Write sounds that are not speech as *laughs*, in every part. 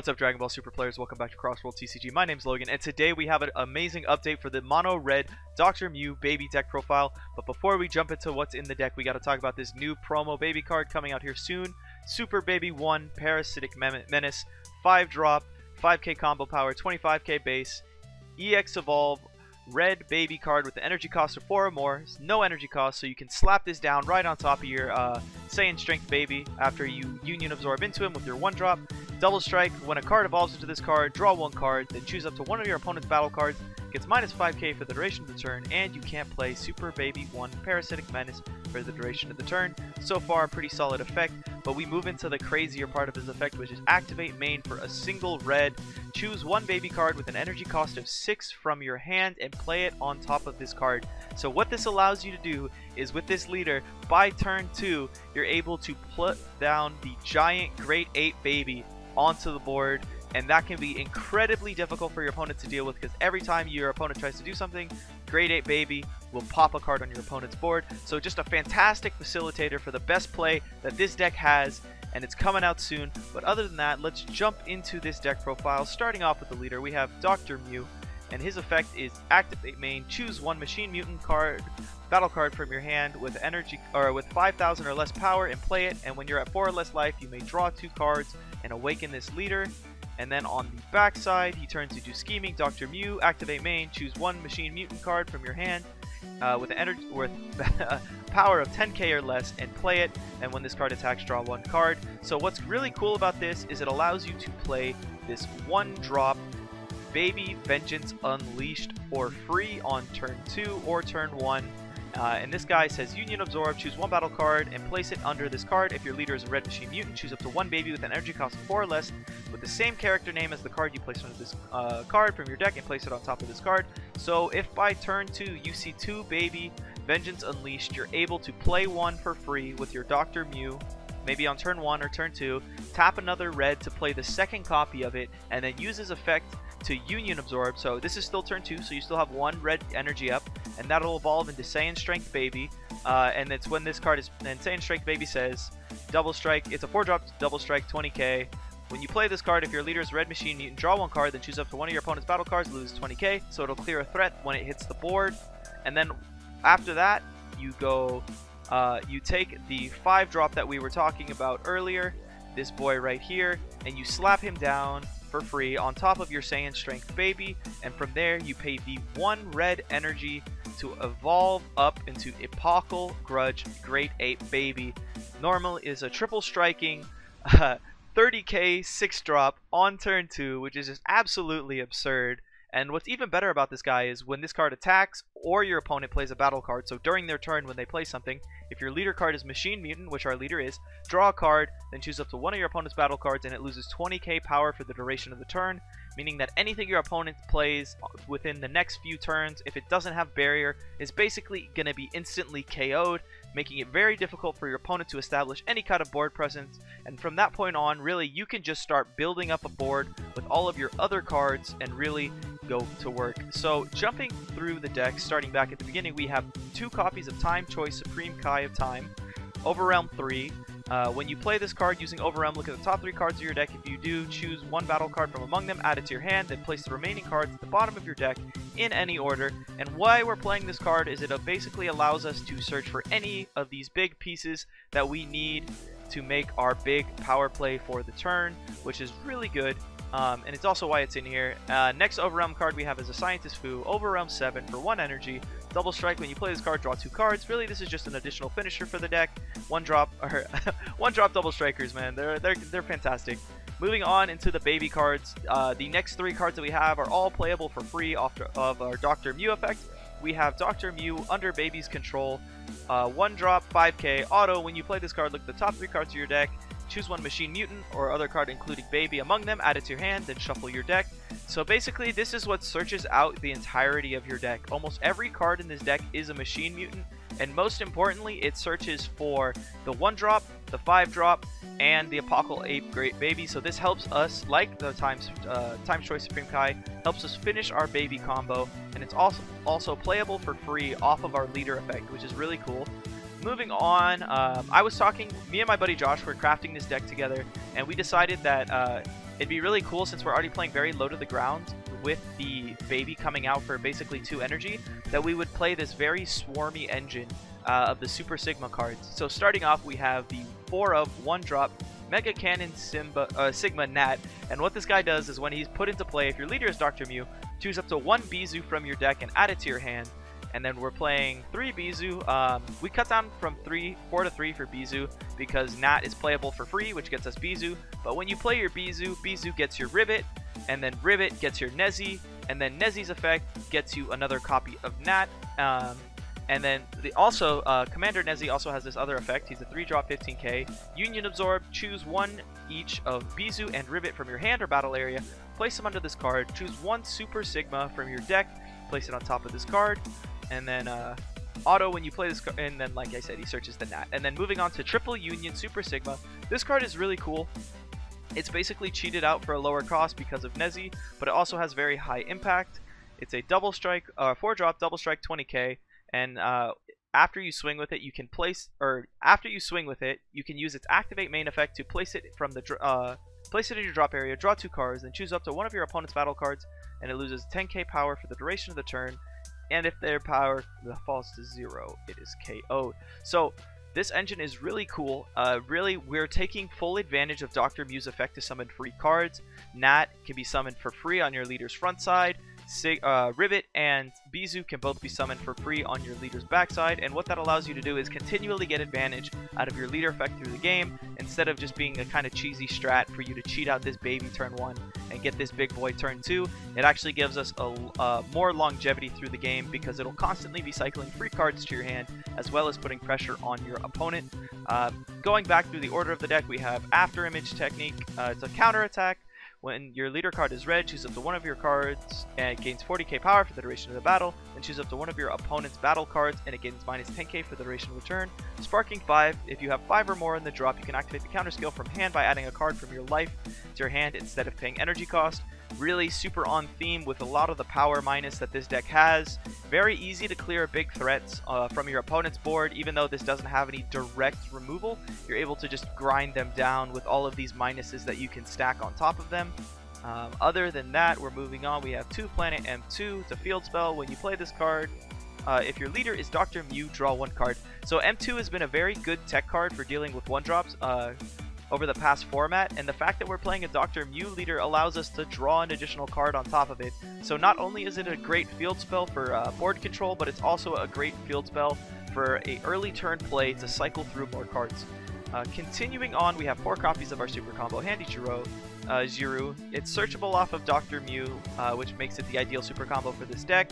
What's up, Dragon Ball Super players? Welcome back to Crossworld TCG. My name's Logan, and today we have an amazing update for the Mono Red Dr. Myuu baby deck profile. But before we jump into what's in the deck, we got to talk about this new promo baby card coming out here soon. Super Baby 1 Parasitic Menace, 5 drop, 5k combo power, 25k base, EX Evolve, red baby card with the energy cost of 4 or more, no energy cost, so you can slap this down right on top of your uh, Saiyan Strength baby after you Union Absorb into him with your 1 drop. Double Strike, when a card evolves into this card, draw one card, then choose up to one of your opponent's battle cards, gets minus 5k for the duration of the turn, and you can't play Super Baby 1 Parasitic Menace for the duration of the turn. So far, pretty solid effect, but we move into the crazier part of his effect, which is activate main for a single red. Choose one baby card with an energy cost of 6 from your hand and play it on top of this card. So what this allows you to do is with this leader, by turn 2, you're able to put down the giant Great Ape Baby onto the board and that can be incredibly difficult for your opponent to deal with because every time your opponent tries to do something, Great Ape Baby will pop a card on your opponent's board. So just a fantastic facilitator for the best play that this deck has, and it's coming out soon. But other than that, let's jump into this deck profile. Starting off with the leader, we have Dr. Myuu, and his effect is Activate Main, choose one Machine Mutant card battle card from your hand with energy or with 5,000 or less power and play it. And when you're at four or less life, you may draw two cards and awaken this leader. And then on the back side, he turns into Scheming, Dr. Myuu, activate main, choose one Machine Mutant card from your hand uh, with energy with *laughs* power of 10k or less and play it. And when this card attacks, draw one card. So what's really cool about this is it allows you to play this one drop Baby Vengeance Unleashed for free on turn 2 or turn 1 uh, and this guy says Union Absorb, choose one battle card and place it under this card. If your leader is a Red Machine Mutant, choose up to one baby with an energy cost of 4 or less with the same character name as the card you place under this uh, card from your deck and place it on top of this card. So if by turn 2 you see two baby Vengeance Unleashed, you're able to play one for free with your Dr. Myuu maybe on turn 1 or turn 2, tap another red to play the second copy of it, and then use his effect to Union Absorb. So this is still turn 2, so you still have one red energy up, and that'll evolve into Saiyan Strength Baby. Uh, and it's when this card is, and Saiyan Strength Baby says, Double Strike, it's a 4-drop Double Strike 20k. When you play this card, if your leader is Red Machine Mutant, draw one card, then choose up to one of your opponent's battle cards, lose 20k, so it'll clear a threat when it hits the board. And then after that, you go, uh, you take the 5-drop that we were talking about earlier, this boy right here, and you slap him down for free on top of your Saiyan Strength Baby, and from there you pay the one red energy to evolve up into Epochal Grudge Great Ape Baby. Normal is a triple striking *laughs* uh, 30k 6 drop on turn 2, which is just absolutely absurd. And what's even better about this guy is when this card attacks or your opponent plays a battle card, so during their turn when they play something, if your leader card is Machine Mutant, which our leader is, draw a card, then choose up to one of your opponent's battle cards and it loses 20k power for the duration of the turn, meaning that anything your opponent plays within the next few turns, if it doesn't have barrier, is basically going to be instantly KO'd, making it very difficult for your opponent to establish any kind of board presence. And from that point on, really, you can just start building up a board with all of your other cards and really go to work. So jumping through the deck, starting back at the beginning, we have two copies of Time Choice Supreme Kai of Time, Overwhelm 3. Uh, when you play this card using Overwhelm, look at the top three cards of your deck. If you do, choose one battle card from among them, add it to your hand, then place the remaining cards at the bottom of your deck in any order. And why we're playing this card is it basically allows us to search for any of these big pieces that we need to make our big power play for the turn, which is really good. Um, and it's also why it's in here. Uh, next Overwhelm card we have is a Scientist Fu, Overwhelm 7 for 1 energy. Double Strike, when you play this card, draw 2 cards. Really, this is just an additional finisher for the deck. One drop, *laughs* or one drop Double Strikers, man. They're, they're, they're fantastic. Moving on into the baby cards, uh, the next three cards that we have are all playable for free off of our Dr. Myuu effect. We have Dr. Myuu under baby's control, uh, one drop, 5k, auto. When you play this card, look at the top three cards of your deck. Choose one Machine Mutant or other card including Baby among them, add it to your hand, then shuffle your deck. So basically, this is what searches out the entirety of your deck. Almost every card in this deck is a Machine Mutant, and most importantly, it searches for the 1-drop, the 5-drop, and the Epochal Ape Great Baby. So this helps us, like the Times uh, Times Choice Supreme Kai, helps us finish our Baby combo, and it's also also playable for free off of our Leader effect, which is really cool. Moving on, um, I was talking, me and my buddy Josh were crafting this deck together, and we decided that uh, it'd be really cool since we're already playing very low to the ground with the baby coming out for basically 2 energy, that we would play this very swarmy engine uh, of the Super Sigma cards. So starting off, we have the 4 of 1 drop Mega Cannon Simba, uh, Sigma Nat, and what this guy does is when he's put into play, if your leader is Dr. Myuu, choose up to one Bizu from your deck and add it to your hand. And then we're playing three Bizu. Um, we cut down from three, four to three for Bizu because Nat is playable for free, which gets us Bizu. But when you play your Bizu, Bizu gets your Rivet, and then Rivet gets your Nezi, and then Nezi's effect gets you another copy of Nat. Um, and then the, also, uh, Commander Nezi also has this other effect. He's a 3-drop 15k. Union Absorb, choose one each of Bizu and Rivet from your hand or battle area. Place them under this card. Choose one Super Sigma from your deck. Place it on top of this card. And then uh, auto when you play this card. And then, like I said, he searches the Nat. And then moving on to Triple Union Super Sigma. This card is really cool. It's basically cheated out for a lower cost because of Nezi, but it also has very high impact. It's a double strike, uh, 4 drop, double strike 20k and uh, after you swing with it, you can place, or after you swing with it, you can use its activate main effect to place it from the, uh, place it in your drop area, draw two cards, then choose up to one of your opponent's battle cards, and it loses 10k power for the duration of the turn. And if their power falls to zero, it is KO'd. So this engine is really cool. Uh, really, we're taking full advantage of Dr. Myuu's effect to summon free cards. Nat can be summoned for free on your leader's front side. Sig uh, Rivet and Bizu can both be summoned for free on your leader's backside, and what that allows you to do is continually get advantage out of your leader effect through the game, instead of just being a kind of cheesy strat for you to cheat out this baby turn 1 and get this big boy turn 2. It actually gives us a uh, more longevity through the game because it'll constantly be cycling free cards to your hand, as well as putting pressure on your opponent. Uh, going back through the order of the deck, we have After Image Technique, uh, it's a counter attack, when your leader card is red, choose up to one of your cards and it gains 40k power for the duration of the battle. Then choose up to one of your opponent's battle cards and it gains minus 10k for the duration of the turn. Sparking 5, if you have 5 or more in the drop, you can activate the counter skill from hand by adding a card from your life to your hand instead of paying energy cost really super on theme with a lot of the power minus that this deck has. Very easy to clear big threats uh, from your opponent's board, even though this doesn't have any direct removal. You're able to just grind them down with all of these minuses that you can stack on top of them. Um, other than that, we're moving on. We have 2 Planet M2. It's a field spell. When you play this card, uh, if your leader is Dr. Myuu, draw one card. So M2 has been a very good tech card for dealing with one drops. Uh, over the past format, and the fact that we're playing a Dr. Myuu leader allows us to draw an additional card on top of it. So not only is it a great field spell for uh, board control, but it's also a great field spell for a early turn play to cycle through more cards. Uh, continuing on, we have four copies of our super combo Handichiro uh, Ziru. It's searchable off of Dr. Myuu, uh, which makes it the ideal super combo for this deck.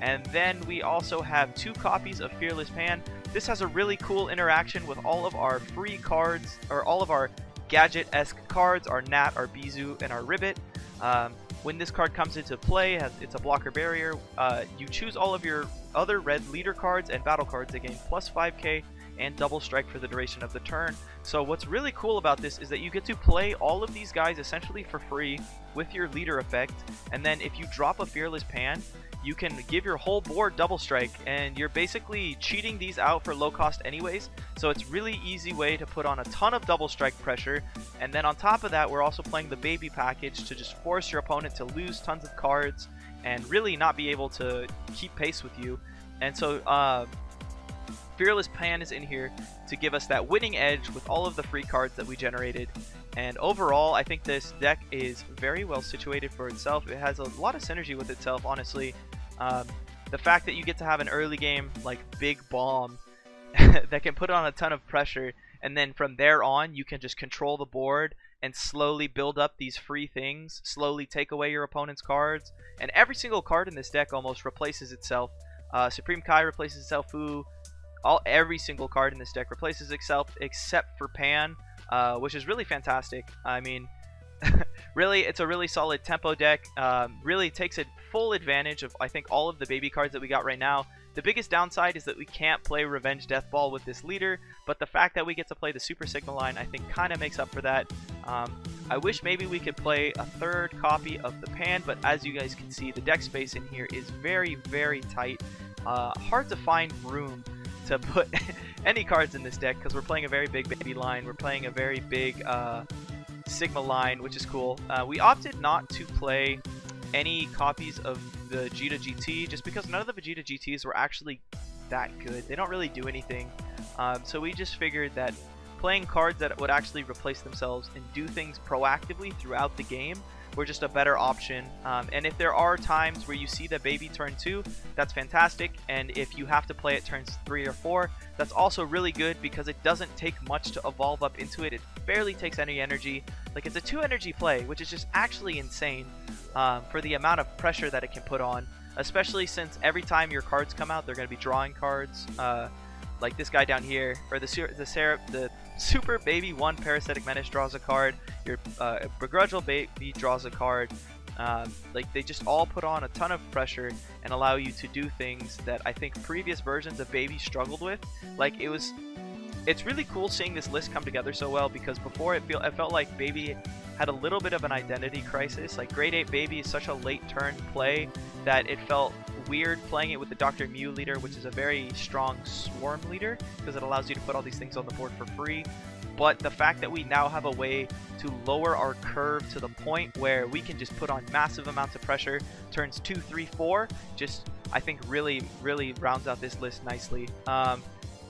And then we also have two copies of Fearless Pan. This has a really cool interaction with all of our free cards, or all of our gadget-esque cards, our Nat, our Bizu, and our Rivet. Um, when this card comes into play, it's a blocker barrier, uh, you choose all of your other red leader cards and battle cards that gain plus 5k and double strike for the duration of the turn. So what's really cool about this is that you get to play all of these guys essentially for free with your leader effect, and then if you drop a Fearless Pan, you can give your whole board double strike and you're basically cheating these out for low cost anyways. So it's really easy way to put on a ton of double strike pressure. And then on top of that we're also playing the baby package to just force your opponent to lose tons of cards and really not be able to keep pace with you. And so uh, Fearless Pan is in here to give us that winning edge with all of the free cards that we generated and overall, I think this deck is very well situated for itself. It has a lot of synergy with itself, honestly. Um, the fact that you get to have an early game like Big Bomb *laughs* that can put on a ton of pressure, and then from there on, you can just control the board and slowly build up these free things, slowly take away your opponent's cards. And every single card in this deck almost replaces itself. Uh, Supreme Kai replaces itself, Fu, all every single card in this deck replaces itself except for Pan. Uh, which is really fantastic. I mean, *laughs* really, it's a really solid tempo deck. Um, really takes a full advantage of, I think, all of the baby cards that we got right now. The biggest downside is that we can't play Revenge Death Ball with this leader, but the fact that we get to play the Super Sigma line, I think, kind of makes up for that. Um, I wish maybe we could play a third copy of the Pan, but as you guys can see, the deck space in here is very, very tight. Uh, hard to find room to put *laughs* any cards in this deck because we're playing a very big baby line. We're playing a very big uh, Sigma line, which is cool. Uh, we opted not to play any copies of the Vegeta GT just because none of the Vegeta GTs were actually that good. They don't really do anything. Um, so we just figured that playing cards that would actually replace themselves and do things proactively throughout the game were just a better option. Um, and if there are times where you see the baby turn 2, that's fantastic. And if you have to play it turns 3 or 4, that's also really good because it doesn't take much to evolve up into it. It barely takes any energy. Like it's a 2 energy play, which is just actually insane um, for the amount of pressure that it can put on. Especially since every time your cards come out, they're going to be drawing cards. Uh, like this guy down here, or the the, the Super Baby 1 Parasitic Menace draws a card, your uh, Begrudgel Baby draws a card. Um, like they just all put on a ton of pressure and allow you to do things that I think previous versions of Baby struggled with. Like it was, it's really cool seeing this list come together so well because before it feel it felt like Baby had a little bit of an identity crisis. Like Great Ape Baby is such a late turn play that it felt weird playing it with the Dr. Myuu leader, which is a very strong swarm leader, because it allows you to put all these things on the board for free. But the fact that we now have a way to lower our curve to the point where we can just put on massive amounts of pressure, turns 2, 3, 4, just I think really, really rounds out this list nicely. Um,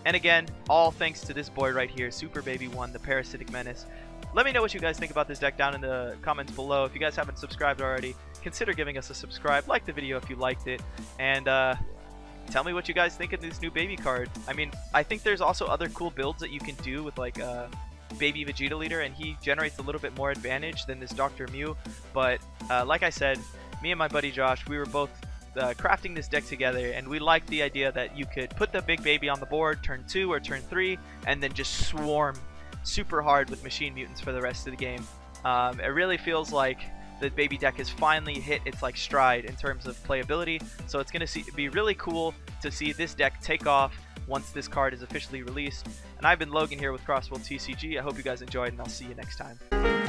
and again, all thanks to this boy right here, Super Baby 1, the Parasitic Menace. Let me know what you guys think about this deck down in the comments below. If you guys haven't subscribed already, consider giving us a subscribe. Like the video if you liked it. And uh, tell me what you guys think of this new baby card. I mean, I think there's also other cool builds that you can do with like uh, baby Vegeta leader and he generates a little bit more advantage than this Dr. Myuu. But uh, like I said, me and my buddy Josh, we were both uh, crafting this deck together and we liked the idea that you could put the big baby on the board turn 2 or turn 3 and then just swarm super hard with Machine Mutants for the rest of the game. Um, it really feels like the baby deck has finally hit its like stride in terms of playability. So it's going to be really cool to see this deck take off once this card is officially released. And I've been Logan here with Crossworld TCG. I hope you guys enjoyed, and I'll see you next time.